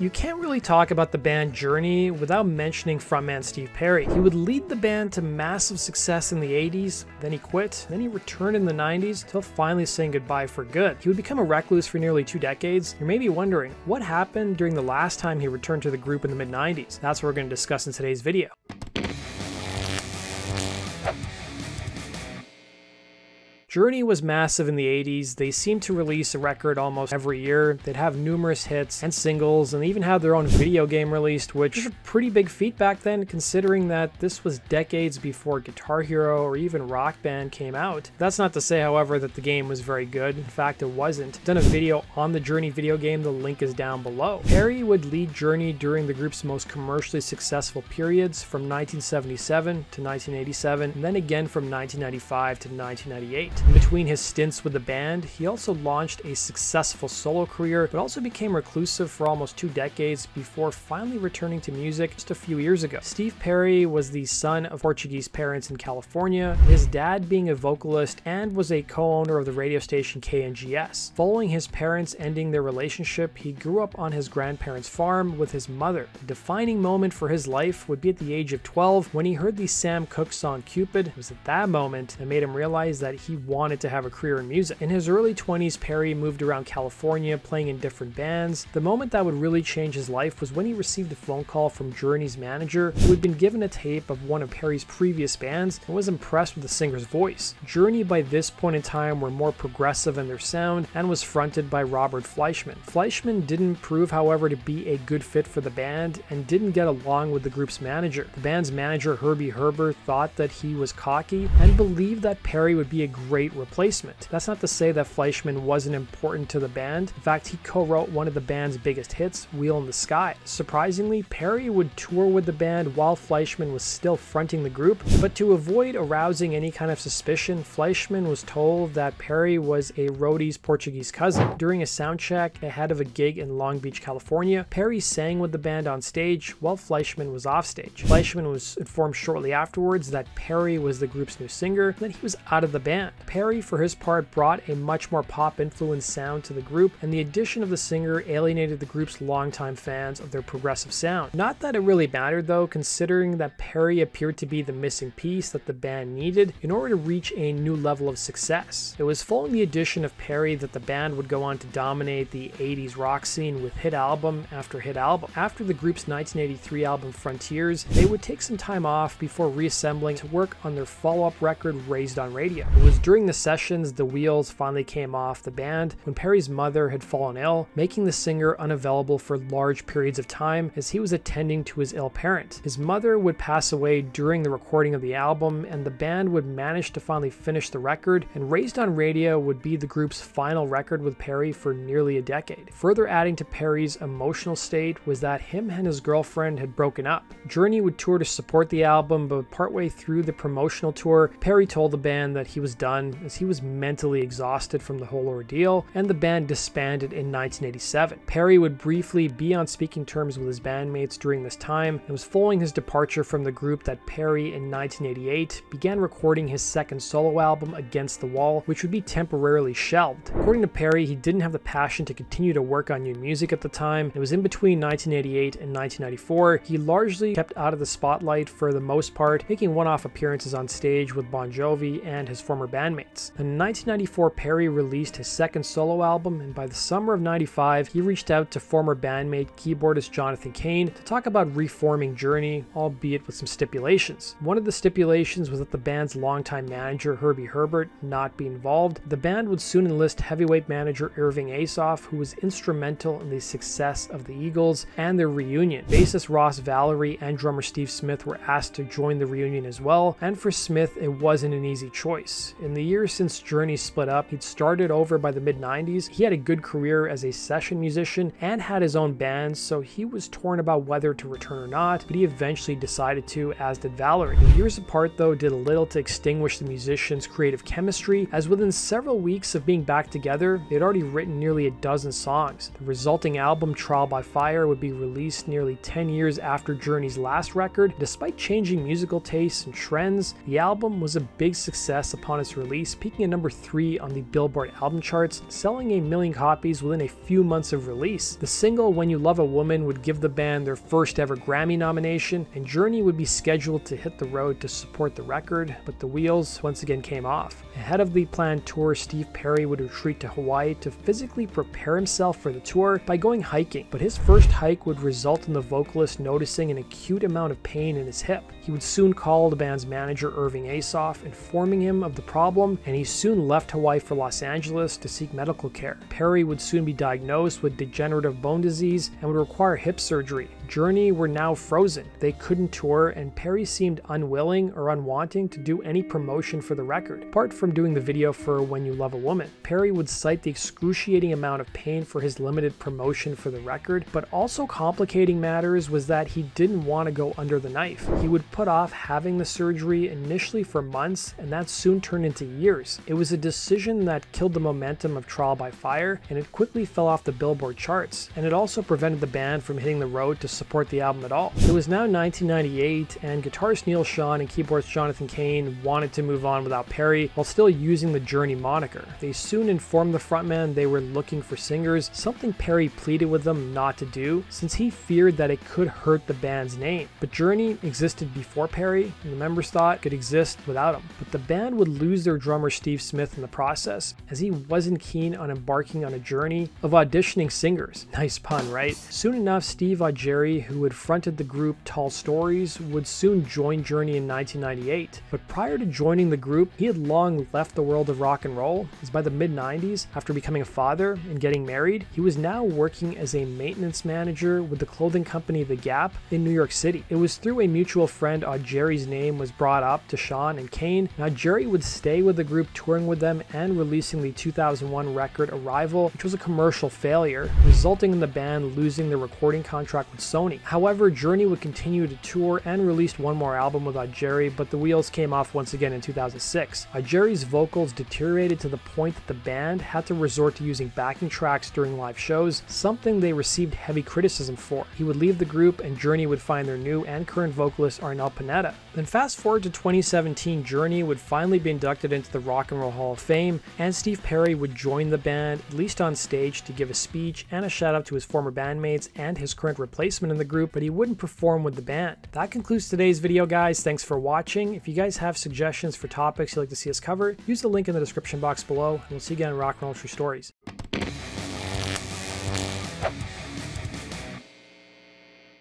You can't really talk about the band Journey without mentioning frontman Steve Perry. He would lead the band to massive success in the 80s, then he quit, then he returned in the 90s till finally saying goodbye for good. He would become a recluse for nearly two decades. You may be wondering, what happened during the last time he returned to the group in the mid 90s? That's what we're going to discuss in today's video. Journey was massive in the 80s. They seemed to release a record almost every year. They'd have numerous hits and singles, and they even had their own video game released, which was a pretty big feat back then, considering that this was decades before Guitar Hero or even Rock Band came out. That's not to say, however, that the game was very good. In fact, it wasn't. I've done a video on the Journey video game, the link is down below. Perry would lead Journey during the group's most commercially successful periods from 1977 to 1987, and then again from 1995 to 1998. In between his stints with the band, he also launched a successful solo career, but also became reclusive for almost two decades before finally returning to music just a few years ago. Steve Perry was the son of Portuguese parents in California, his dad being a vocalist and was a co-owner of the radio station KNGS. Following his parents ending their relationship, he grew up on his grandparents' farm with his mother. The defining moment for his life would be at the age of 12 when he heard the Sam Cooke song Cupid. It was at that moment that made him realize that he wanted to have a career in music. In his early 20s, Perry moved around California playing in different bands. The moment that would really change his life was when he received a phone call from Journey's manager, who had been given a tape of one of Perry's previous bands and was impressed with the singer's voice. Journey by this point in time were more progressive in their sound and was fronted by Robert Fleischman. Fleischman didn't prove, however, to be a good fit for the band and didn't get along with the group's manager. The band's manager, Herbie Herbert, thought that he was cocky and believed that Perry would be a great great replacement. That's not to say that Fleischman wasn't important to the band. In fact, he co-wrote one of the band's biggest hits, Wheel in the Sky. Surprisingly, Perry would tour with the band while Fleischman was still fronting the group, but to avoid arousing any kind of suspicion, Fleischman was told that Perry was a roadie's Portuguese cousin. During a sound check ahead of a gig in Long Beach, California, Perry sang with the band on stage while Fleischman was offstage. Fleischman was informed shortly afterwards that Perry was the group's new singer and that he was out of the band. Perry, for his part, brought a much more pop influenced sound to the group, and the addition of the singer alienated the group's longtime fans of their progressive sound. Not that it really mattered though, considering that Perry appeared to be the missing piece that the band needed in order to reach a new level of success. It was following the addition of Perry that the band would go on to dominate the 80s rock scene with hit album after hit album. After the group's 1983 album Frontiers, they would take some time off before reassembling to work on their follow-up record Raised on Radio. It was during during the sessions, the wheels finally came off the band when Perry's mother had fallen ill, making the singer unavailable for large periods of time as he was attending to his ill parent. His mother would pass away during the recording of the album, and the band would manage to finally finish the record, and Raised on Radio would be the group's final record with Perry for nearly a decade. Further adding to Perry's emotional state was that him and his girlfriend had broken up. Journey would tour to support the album, but partway through the promotional tour, Perry told the band that he was done as he was mentally exhausted from the whole ordeal, and the band disbanded in 1987. Perry would briefly be on speaking terms with his bandmates during this time, and was following his departure from the group that Perry in 1988 began recording his second solo album, Against the Wall, which would be temporarily shelved. According to Perry, he didn't have the passion to continue to work on new music at the time. It was in between 1988 and 1994. He largely kept out of the spotlight for the most part, making one-off appearances on stage with Bon Jovi and his former bandmates bandmates. In 1994, Perry released his second solo album, and by the summer of 95, he reached out to former bandmate keyboardist Jonathan Cain to talk about reforming Journey, albeit with some stipulations. One of the stipulations was that the band's longtime manager, Herbie Herbert, not be involved. The band would soon enlist heavyweight manager Irving Azoff, who was instrumental in the success of the Eagles and their reunion. Bassist Ross Valory and drummer Steve Smith were asked to join the reunion as well, and for Smith, it wasn't an easy choice. In the years since Journey split up, he'd started over by the mid 90s. He had a good career as a session musician and had his own band, so he was torn about whether to return or not, but he eventually decided to, as did Valory. The years apart, though, did little to extinguish the musicians' creative chemistry, as within several weeks of being back together, they'd already written nearly a dozen songs. The resulting album, Trial by Fire, would be released nearly 10 years after Journey's last record. Despite changing musical tastes and trends, the album was a big success upon its release release, peaking at number 3 on the Billboard album charts, selling a million copies within a few months of release. The single When You Love a Woman would give the band their first ever Grammy nomination, and Journey would be scheduled to hit the road to support the record, but the wheels once again came off. Ahead of the planned tour, Steve Perry would retreat to Hawaii to physically prepare himself for the tour by going hiking, but his first hike would result in the vocalist noticing an acute amount of pain in his hip. He would soon call the band's manager Irving Azoff, informing him of the problem, and he soon left Hawaii for Los Angeles to seek medical care. Perry would soon be diagnosed with degenerative bone disease and would require hip surgery. Journey were now frozen. They couldn't tour, and Perry seemed unwilling or unwanting to do any promotion for the record. Apart from doing the video for When You Love a Woman, Perry would cite the excruciating amount of pain for his limited promotion for the record, but also complicating matters was that he didn't want to go under the knife. He would put off having the surgery initially for months, and that soon turned into years. It was a decision that killed the momentum of Trial by Fire, and it quickly fell off the Billboard charts, and it also prevented the band from hitting the road to support the album at all. It was now 1998, and guitarist Neal Schon and keyboardist Jonathan Cain wanted to move on without Perry while still using the Journey moniker. They soon informed the frontman they were looking for singers, something Perry pleaded with them not to do, since he feared that it could hurt the band's name. But Journey existed before Perry, and the members thought could exist without him. But the band would lose their drummer Steve Smith in the process, as he wasn't keen on embarking on a journey of auditioning singers. Nice pun, right? Soon enough, Steve Augeri who had fronted the group Tall Stories, would soon join Journey in 1998. But prior to joining the group, he had long left the world of rock and roll, as by the mid 90s, after becoming a father and getting married, he was now working as a maintenance manager with the clothing company The Gap in New York City. It was through a mutual friend Jerry's name was brought up to Schon and Cain. Now Jerry would stay with the group touring with them and releasing the 2001 record Arrival, which was a commercial failure, resulting in the band losing their recording contract with Sony. However, Journey would continue to tour and released one more album with Jerry, but the wheels came off once again in 2006. Jerry's vocals deteriorated to the point that the band had to resort to using backing tracks during live shows, something they received heavy criticism for. He would leave the group and Journey would find their new and current vocalist Arnel Pineda. Then fast forward to 2017, Journey would finally be inducted into the Rock and Roll Hall of Fame, and Steve Perry would join the band, at least on stage, to give a speech and a shout out to his former bandmates and his current replacement in the group, but he wouldn't perform with the band. That concludes today's video, guys. Thanks for watching. If you guys have suggestions for topics you'd like to see us cover, use the link in the description box below, and we'll see you again in Rock and Roll True Stories.